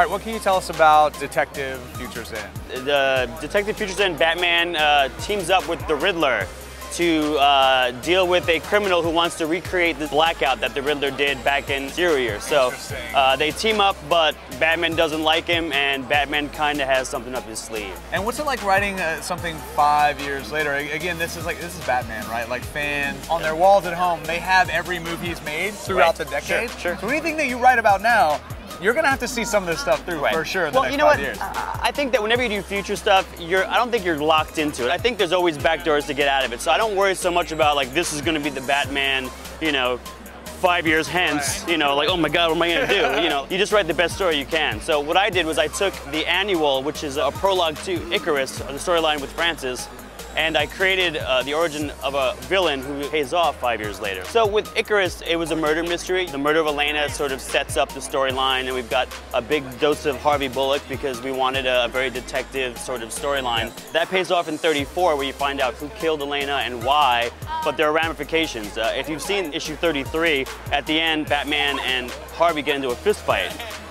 All right, what can you tell us about Detective Futures End? The Detective Futures End Batman uh, teams up with the Riddler to uh, deal with a criminal who wants to recreate the blackout that the Riddler did back in zero years. So uh, they team up, but Batman doesn't like him, and Batman kind of has something up his sleeve. And what's it like writing uh, something five years later? Again, this is like this is Batman, right? Like fans on their walls at home, they have every move he's made throughout Right. the decade. Sure, sure. So anything that you write about now, you're gonna have to see some of this stuff through Right. for sure in the well, next you know five what? years. I think that whenever you do future stuff, you're I don't think you're locked into it. I think there's always backdoors to get out of it. So I don't worry so much about like this is going to be the Batman, you know, five years hence. You know, like oh my God, what am I going to do? You know, you just write the best story you can. So what I did was I took the annual, which is a prologue to Icarus, the storyline with Francis. And I created uh, the origin of a villain who pays off five years later. So with Icarus, it was a murder mystery. The murder of Elena sort of sets up the storyline, and we've got a big dose of Harvey Bullock because we wanted a, a very detective sort of storyline. That pays off in 34, where you find out who killed Elena and why, but there are ramifications. Uh, if you've seen issue 33, at the end, Batman and Harvey get into a fistfight.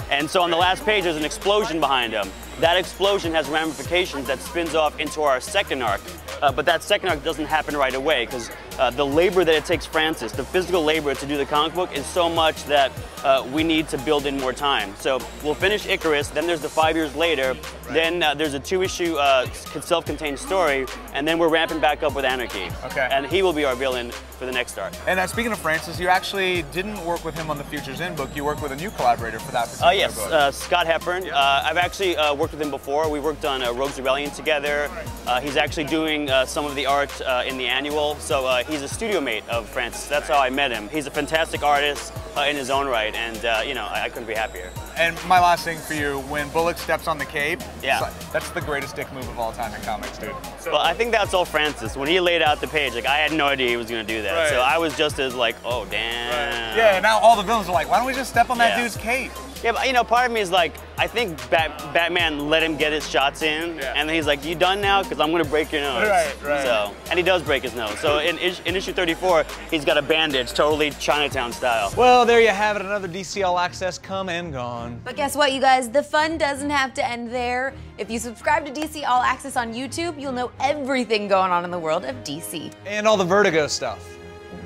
And so on the last page, there's an explosion behind him. That explosion has ramifications that spins off into our second arc. Uh, but that second arc doesn't happen right away because uh, the labor that it takes Francis, the physical labor to do the comic book, is so much that uh, we need to build in more time. So we'll finish Icarus, then there's the five years later, then uh, there's a two-issue uh, self-contained story, and then we're ramping back up with Anarchy. Okay. And he will be our villain for the next arc. And uh, speaking of Francis, you actually didn't work with him on the Futures End book. You worked with a new collaborator for that particular Uh, yes, book. uh, Scott Hepburn. Uh, I've actually uh, worked with him before. We worked on uh, Rogues Rebellion together. Uh, he's actually doing uh, some of the art uh, in the annual, so uh, he's a studio mate of Francis. That's how I met him. He's a fantastic artist uh, in his own right, and uh, you know I, I couldn't be happier. And my last thing for you, when Bullock steps on the cape, Yeah. like- that's the greatest dick move of all time in comics, dude. So, Well, I think that's all Francis. When he laid out the page, like I had no idea he was going to do that, Right. so I was just as like, oh damn. yeah, now all the villains are like, why don't we just step on that Yeah. dude's cape? Yeah, but you know, part of me is like, I think Bat- Batman let him get his shots in, Yeah. and then he's like, "You done now? Because I'm gonna break your nose." Right, right. So, and he does break his nose. So in, in issue 34, he's got a bandage, totally Chinatown style. Well, there you have it. Another DC All Access come and gone. But guess what, you guys? The fun doesn't have to end there. If you subscribe to DC All Access on YouTube, you'll know everything going on in the world of DC. And all the Vertigo stuff.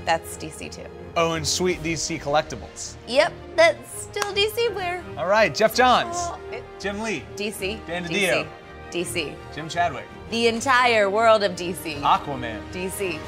That's DC too. Oh, and sweet DC collectibles. Yep, that's still DC, Blair. All right, Geoff Johns, Oh, it- Jim Lee, DC. Dan DC. DiDio. DC. Jim Chadwick, The entire world of DC. Aquaman. DC.